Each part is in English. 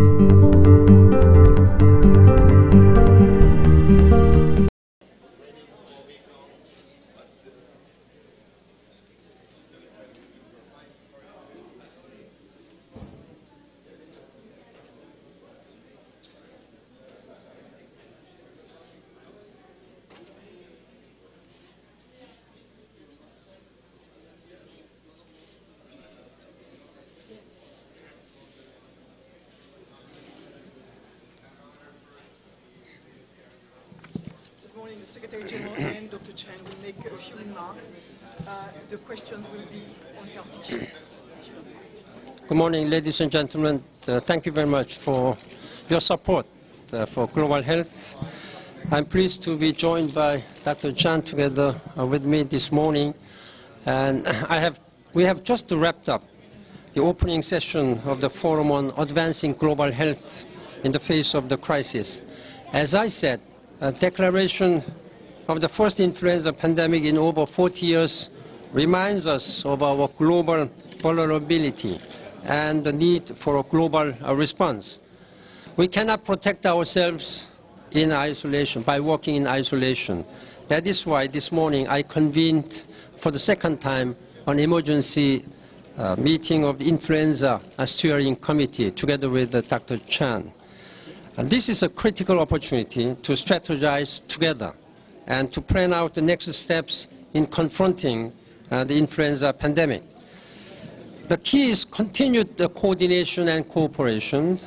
Good morning, Secretary General and Dr. Chan will make a few remarks. Uh, the questions will be on health issues. Good morning, ladies and gentlemen. Uh, thank you very much for your support uh, for global health. I'm pleased to be joined by Dr. Chan together uh, with me this morning. And I have, we have just wrapped up the opening session of the Forum on Advancing Global Health in the face of the crisis. As I said, a declaration of the first influenza pandemic in over 40 years reminds us of our global vulnerability and the need for a global uh, response. We cannot protect ourselves in isolation, by working in isolation. That is why this morning I convened for the second time an emergency uh, meeting of the Influenza Steering Committee together with uh, Dr. Chan. And this is a critical opportunity to strategize together and to plan out the next steps in confronting uh, the influenza pandemic. The key is continued coordination and cooperation.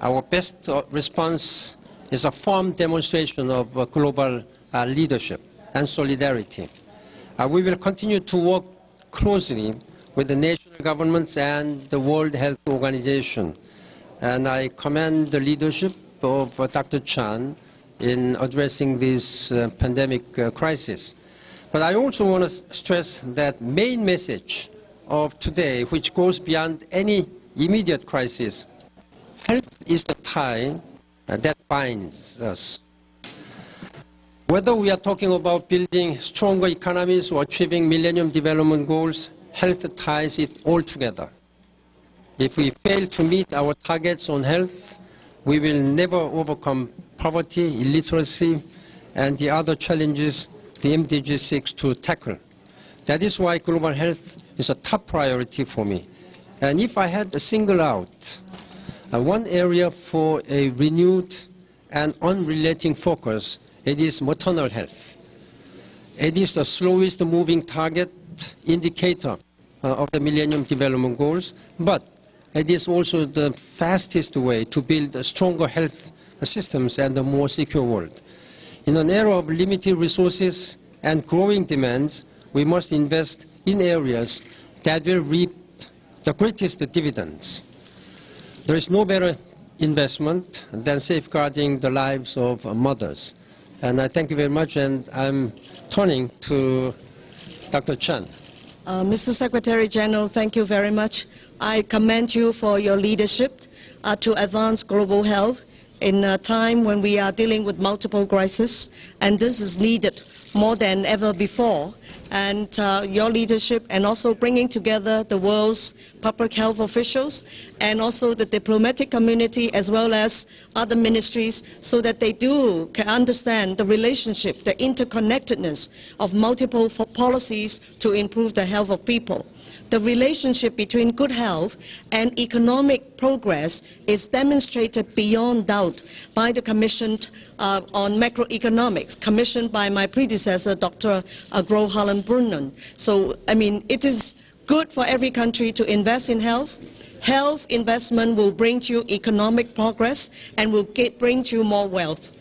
Our best uh, response is a firm demonstration of uh, global uh, leadership and solidarity. Uh, we will continue to work closely with the national governments and the World Health Organization. And I commend the leadership of uh, Dr. Chan in addressing this uh, pandemic uh, crisis. But I also want to stress that main message of today, which goes beyond any immediate crisis. Health is the tie that binds us. Whether we are talking about building stronger economies or achieving Millennium Development Goals, health ties it all together. If we fail to meet our targets on health, we will never overcome poverty, illiteracy, and the other challenges the MDG seeks to tackle. That is why global health is a top priority for me. And if I had to single out uh, one area for a renewed and unrelenting focus, it is maternal health. It is the slowest moving target indicator uh, of the Millennium Development Goals, but it is also the fastest way to build stronger health systems and a more secure world. In an era of limited resources and growing demands, we must invest in areas that will reap the greatest dividends. There is no better investment than safeguarding the lives of mothers. And I thank you very much, and I'm turning to Dr. Chan. Uh, Mr. Secretary General, thank you very much. I commend you for your leadership uh, to advance global health in a time when we are dealing with multiple crises, and this is needed more than ever before. And uh, your leadership and also bringing together the world's public health officials and also the diplomatic community as well as other ministries so that they do can understand the relationship, the interconnectedness of multiple policies to improve the health of people the relationship between good health and economic progress is demonstrated beyond doubt by the Commission uh, on Macroeconomics, commissioned by my predecessor, Dr. Uh, Gro Harlem So, I mean, it is good for every country to invest in health. Health investment will bring you economic progress and will get, bring you more wealth.